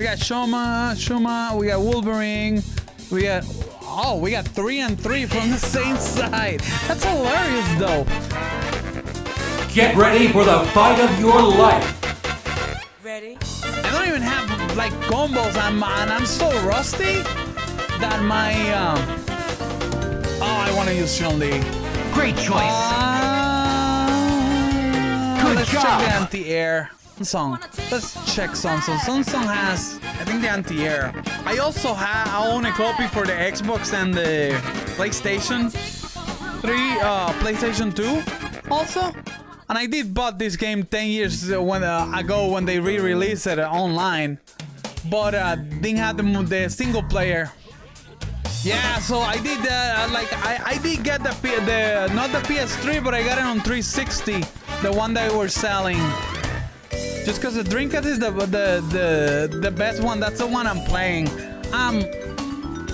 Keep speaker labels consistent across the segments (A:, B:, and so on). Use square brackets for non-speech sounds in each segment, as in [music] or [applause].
A: We got Shuma, Shuma, we got Wolverine, we got oh, we got three and three from the same side. That's hilarious though.
B: Get ready for the fight of your life.
C: Ready?
A: I don't even have like combos I'm and I'm so rusty that my um Oh I wanna use Chun-Li.
D: Great choice.
A: Uh,
D: Good
A: let's
D: job.
A: check the anti-air song. Let's check SonSon. Song has, I think, the anti-air. I also have, I own a copy for the Xbox and the PlayStation 3, uh, PlayStation 2 also. And I did bought this game 10 years when, uh, ago when they re-released it online. But uh, didn't have the, the single player yeah, so I did uh, like I, I did get the P- the not the PS3, but I got it on 360, the one that we were selling. Just because the Dreamcast is the the the the best one. That's the one I'm playing. Um,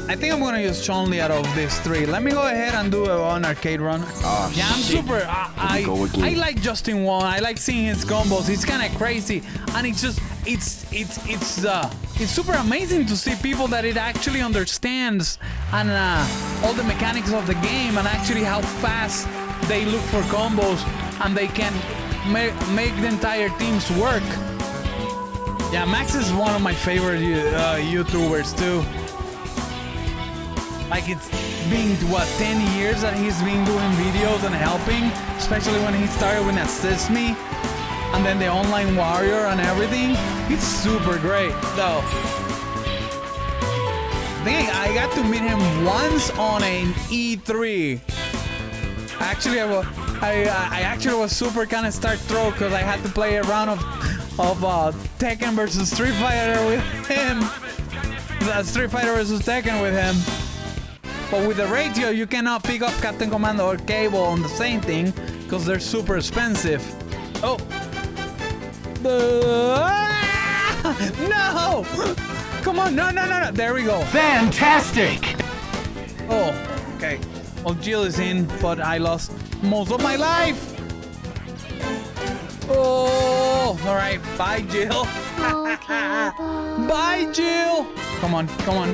A: I think I'm gonna use Chun-Li out of these three. Let me go ahead and do a, an arcade run.
D: Oh,
A: yeah, I'm
D: shit.
A: super. I I. I like Justin Wong. I like seeing his combos. He's kind of crazy, and it's just it's it's it's uh it's super amazing to see people that it actually understands and uh, all the mechanics of the game and actually how fast they look for combos and they can make make the entire teams work. Yeah, Max is one of my favorite uh, YouTubers too. Like it's been what 10 years that he's been doing videos and helping, especially when he started with Assist Me and then the online warrior and everything. It's super great though. Think I got to meet him once on an E3. Actually, I, wa- I, I actually was super kind of start throw because I had to play a round of of uh, Tekken versus Street Fighter with him. The Street Fighter versus Tekken with him. But with the radio, you cannot pick up Captain Commando or Cable on the same thing because they're super expensive. Oh. The- [laughs] no! Come on, no, no, no, no. There we go.
D: Fantastic.
A: Oh, okay. Well, Jill is in, but I lost most of my life. Oh, all right. Bye, Jill. [laughs] Bye, Jill. Come on, come on.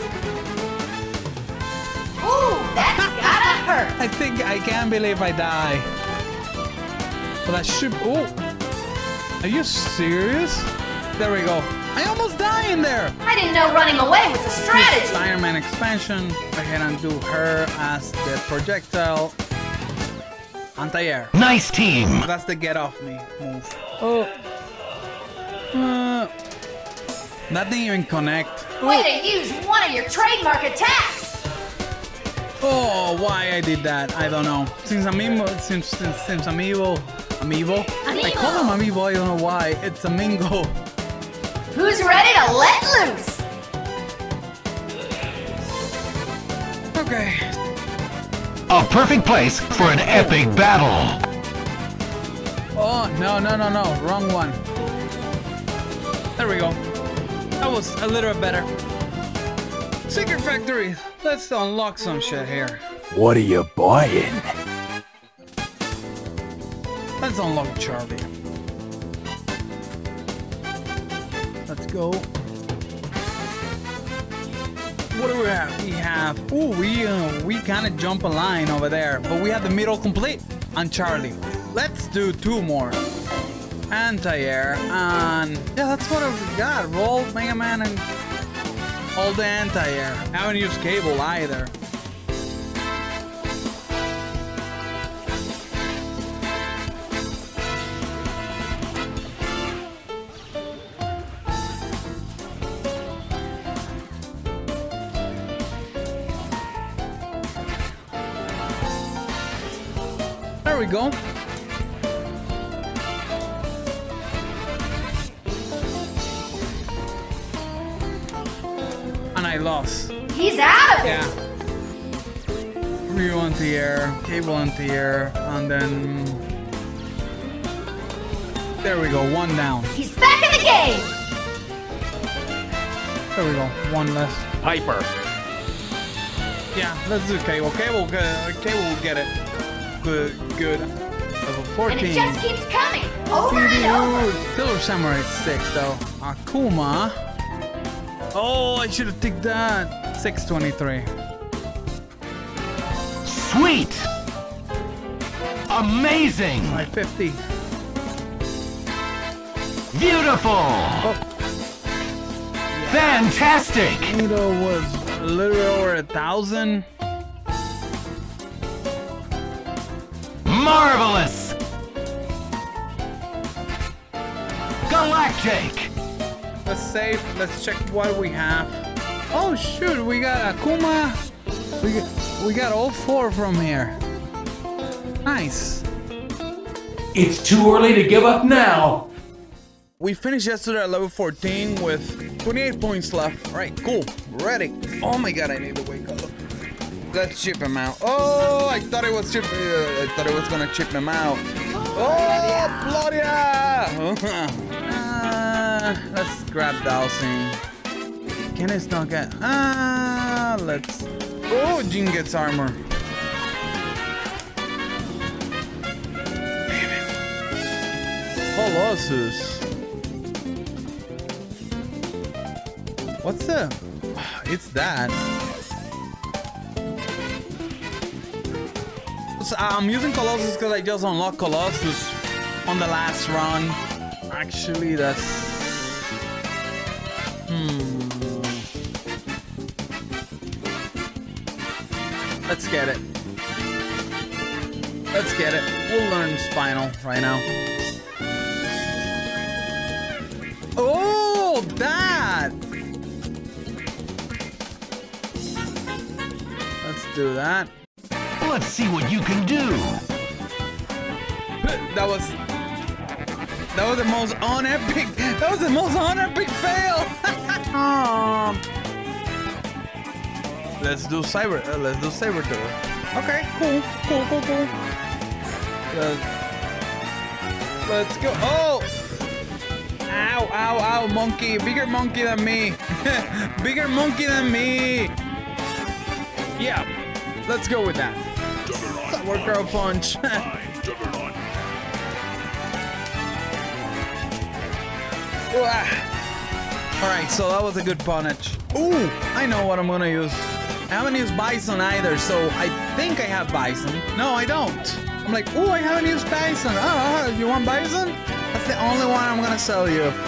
E: Ooh, that gotta hurt. [laughs]
A: I think I can't believe I die. But I should. Oh, are you serious? There we go. I almost die in there.
E: I didn't know running away was a strategy.
A: This Iron Man expansion. Go ahead and do her as the projectile. Anti-air.
D: Nice team.
A: That's the get off me move. Oh. Uh, that didn't even connect.
E: Way to use one of your trademark attacks.
A: Oh, why I did that? I don't know. Since I'm evil, since since, since I'm evil, I'm evil. I call him Amiibo. I don't know why. It's Amingo.
E: Who's ready to let loose?
A: Okay.
D: A perfect place for an epic battle.
A: Oh no no no no! Wrong one. There we go. That was a little bit better. Secret Factory. Let's unlock some shit here.
F: What are you buying?
A: Let's unlock Charlie. Let's go. What do we have? We have. Ooh, we uh, we kind of jump a line over there, but we have the middle complete on Charlie. Let's do two more. Anti-air and yeah, that's what we got. Roll Mega Man and all the anti-air. I haven't used cable either. We go. And I lost.
E: He's out of it.
A: Yeah. Ryu anti air, cable anti air, and then. There we go, one down.
E: He's back in the game.
A: There we go, one less.
F: Piper.
A: Yeah, let's do cable. Cable, uh, cable will get it. Good, good. Level 14.
E: And it just keeps coming. Over and over.
A: Silver Samurai 6 though. Akuma. Oh, I should have taken that. 623.
D: Sweet! Amazing!
A: 550.
D: Beautiful! Oh. Fantastic!
A: Nito was a little over a thousand.
D: Marvelous! Galactic!
A: Let's save. Let's check what we have. Oh shoot, we got Akuma. We got, we got all four from here. Nice.
B: It's too early to give up now.
A: We finished yesterday at level 14 with 28 points left. All right, cool. Ready. Oh my god, I need to wake up. Let's chip him out. Oh, I thought it was chip. Uh, I thought it was gonna chip him out. Oh, Claudia! uh, [laughs] let's grab Dowsing. Kenneth's not get. Ah, let's. Oh, Jean gets armor. Colossus. What's the? [sighs] It's that. So I'm using Colossus because I just unlocked Colossus on the last run. Actually, that's. Hmm. Let's get it. Let's get it. We'll learn Spiral right now. Oh, that! Let's do that.
D: Let's see what you can do.
A: That was that was the most unepic. That was the most unepic fail. [laughs] Aw. let's do cyber. Uh, let's do cyber tour. Okay, cool, cool, cool, cool. Let's, let's go. Oh. Ow, ow, ow, monkey. Bigger monkey than me. [laughs] Bigger monkey than me. Yeah. Let's go with that. Worker punch. [laughs] Alright, so that was a good punch. Ooh, I know what I'm gonna use. I haven't used Bison either, so I think I have Bison. No, I don't. I'm like, ooh, I haven't used Bison. Oh, you want Bison? That's the only one I'm gonna sell you. [laughs]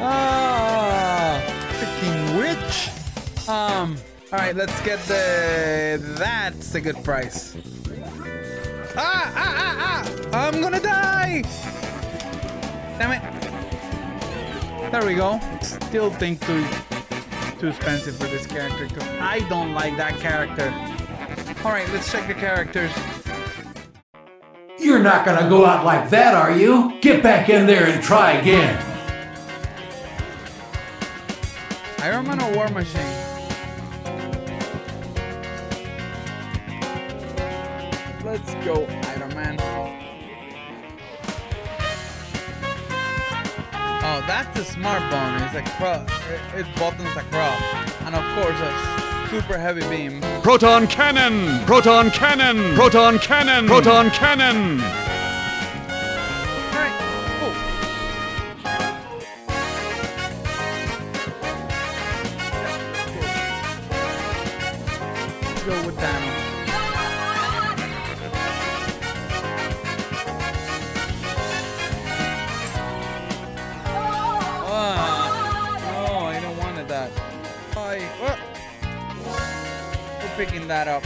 A: Ah, freaking witch. Um, alright, let's get the... That's a good price. Ah, ah, ah, ah! I'm gonna die! Damn it. There we go. Still think too too expensive for this character I don't like that character. Alright, let's check the characters.
B: You're not gonna go out like that, are you? Get back in there and try again.
A: Iron Man or War Machine? Let's go, Iron Man. Oh, that's a smart bone. It's a cro- it, it buttons across. And of course, a super heavy beam.
C: Proton cannon! Proton cannon! Proton cannon! Proton cannon!
A: Alright, cool. Let's go with Thanos. Picking that up.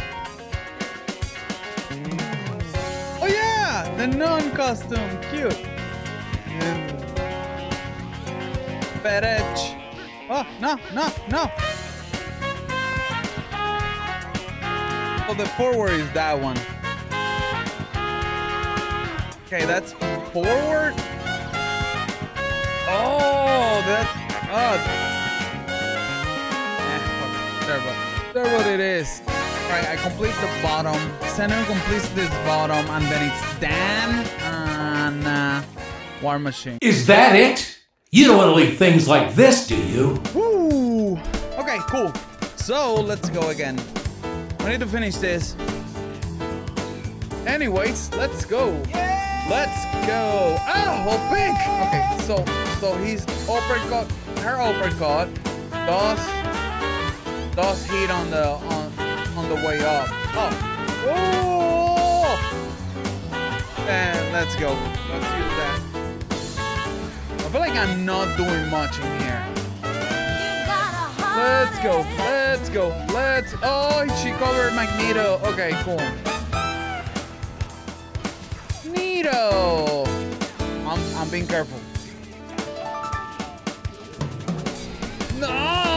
A: Oh yeah, the non-costume, cute. And Oh no, no, no. Oh, the forward is that one. Okay, that's forward. Oh, that. Oh. There, what, it is. Alright, I complete the bottom. Center completes this bottom, and then it's Dan and uh, War Machine.
B: Is that it? You don't want to leave things like this, do you?
A: Woo! Okay, cool. So let's go again. We need to finish this. Anyways, let's go. Let's go. Ah, oh, pink. Okay, so so he's uppercut. her uppercut does does heat on the on on the way up. Oh, oh! And let's go. Let's use that. I feel like I'm not doing much in here. Let's go. Let's go. Let's. Oh, she covered Magneto. Okay, cool. Neato. I'm I'm being careful. No!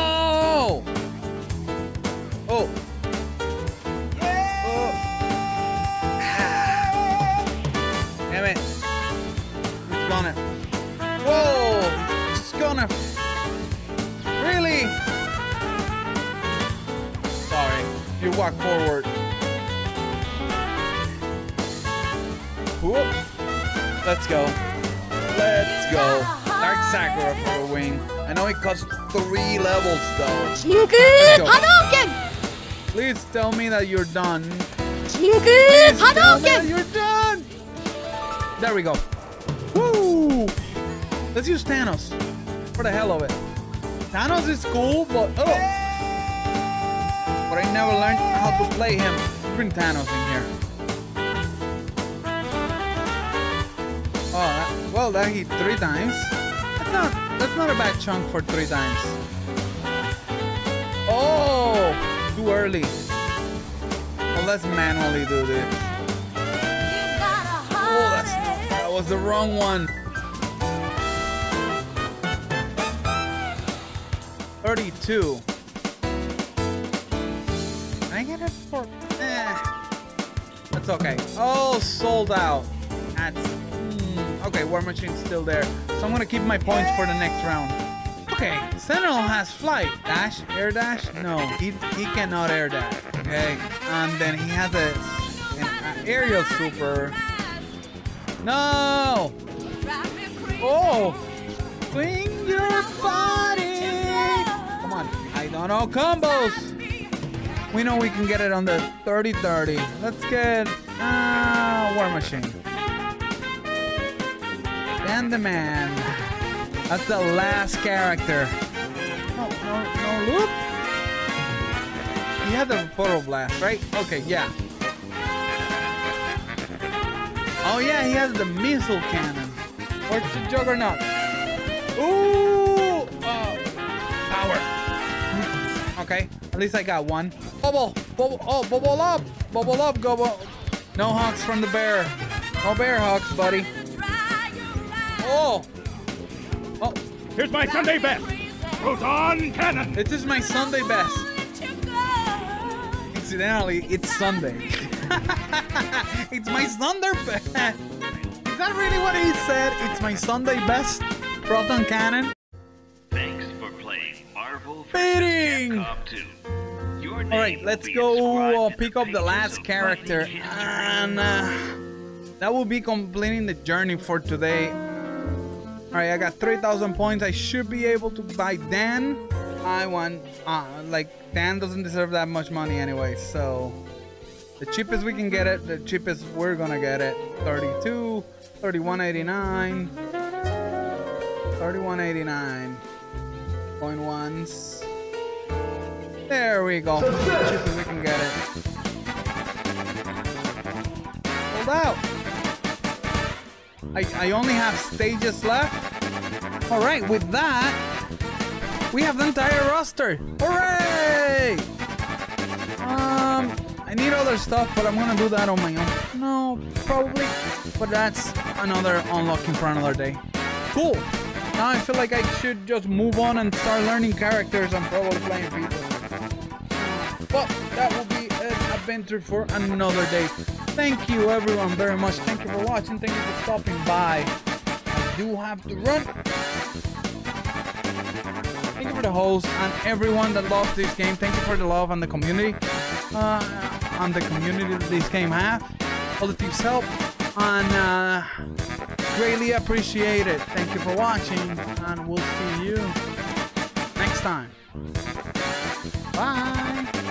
A: gonna... Whoa! It's gonna... Really? Sorry. You walk forward. Whoop. Let's go. Let's go. Dark Sakura for the wing. I know it costs three levels though.
G: Shinku Hadouken!
A: Please tell me that you're done. Shinku
G: Hadouken!
A: You're done! There we go. Woo! Let's use Thanos for the hell of it. Thanos is cool, but oh, but I never learned how to play him. Bring Thanos in here. Oh, that, well, that hit three times. That's not that's not a bad chunk for three times. Oh, too early. Well, let's manually do this. The wrong one. 32. Can I get it for? Eh. That's okay. Oh, sold out. That's hmm, okay. War Machine's still there, so I'm gonna keep my points for the next round. Okay, Sentinel has flight, dash, air dash. No, he he cannot air dash. Okay, and then he has a an uh, aerial super. No. Oh, swing your body. Come on, I don't know combos. We know we can get it on the 30-30. Let's get uh, War Machine. And the man. That's the last character. No, no, no loop. He had the photo blast, right? Okay, yeah. Oh yeah, he has the missile cannon. Where's the juggernaut? Ooh! Uh, power. Okay, at least I got one. Bubble! Bubble! Oh, bubble up! Bubble up, go! No hawks from the bear. No bear hawks, buddy. Oh! Oh,
C: Here's my Sunday best. Proton cannon.
A: this is my Sunday best. Incidentally, it's Sunday. [laughs] it's my Sunday best. Is that really what he said? It's my Sunday best? Proton cannon?
H: Thanks for playing Marvel
A: Fitting.
H: vs. Capcom 2. Your name
A: All right, let's go uh, pick up the last character, and uh, that will be completing the journey for today. All right, I got 3,000 points. I should be able to buy Dan. I want, uh, like, Dan doesn't deserve that much money anyway, so the cheapest we can get it, the cheapest we're gonna get it. 32, 31.89, 31.89. Point ones. There we go. The Cheapest we can get it. Hold out. I, I only have stages left. All right, with that, we have the entire roster. Hooray! I need other stuff, but I'm gonna do that on my own. No, probably, but that's another unlocking for another day. Cool. Now I feel like I should just move on and start learning characters and probably playing people. But that will be an adventure for another day. Thank you everyone very much. Thank you for watching. Thank you for stopping by. I do have to run. Thank you for the host and everyone that loves this game. Thank you for the love and the community. Uh, and the community that this game have. All the tips help. And uh, greatly appreciate it. Thank you for watching. And we'll see you next time. Bye.